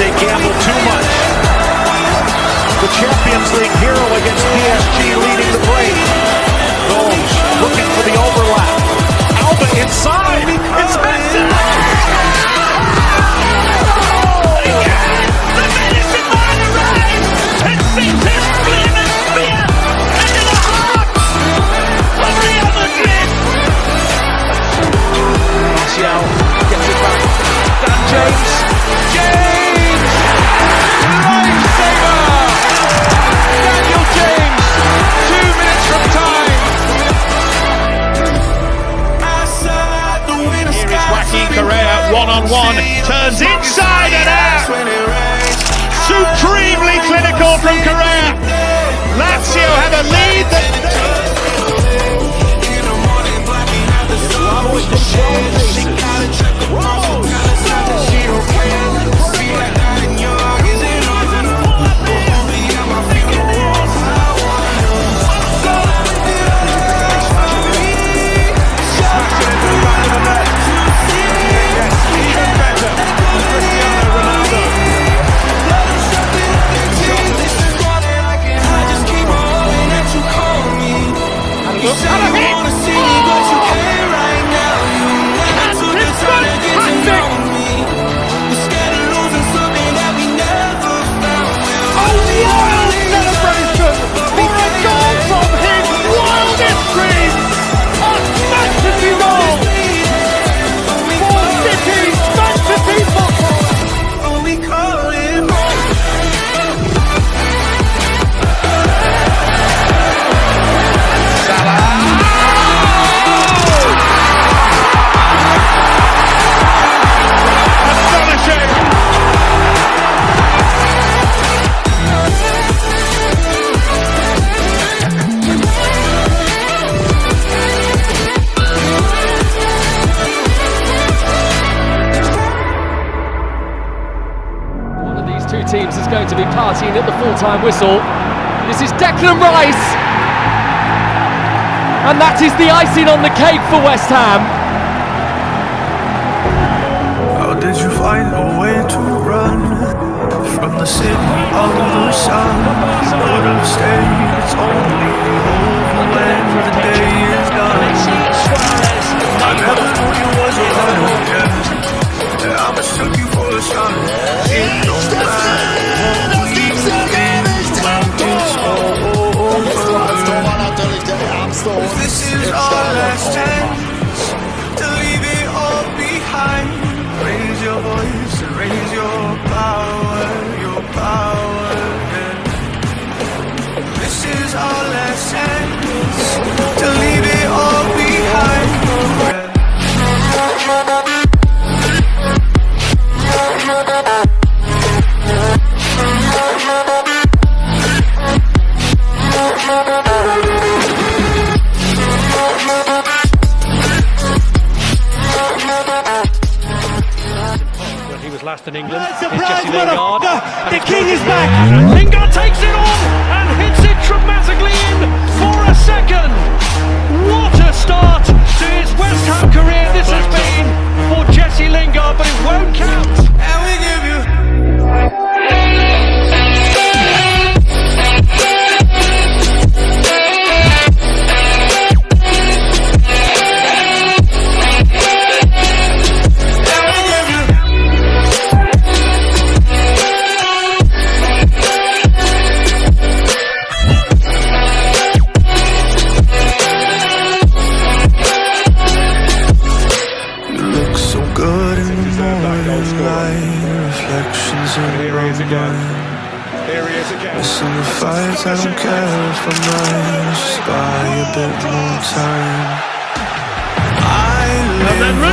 they gamble too much. The Champions League hero against PSG leading. Teams is going to be partying at the full-time whistle. This is Declan Rice. And that is the icing on the cake for West Ham. How did you find a way to run from the city of the sun? Would have stayed, it's only over when the day was last in England. It's Jesse Lingard. the- the king is back. Lingard takes it on reflections in your mind. Missing the fights, I don't care if I'm right. Just buy a bit more time. I live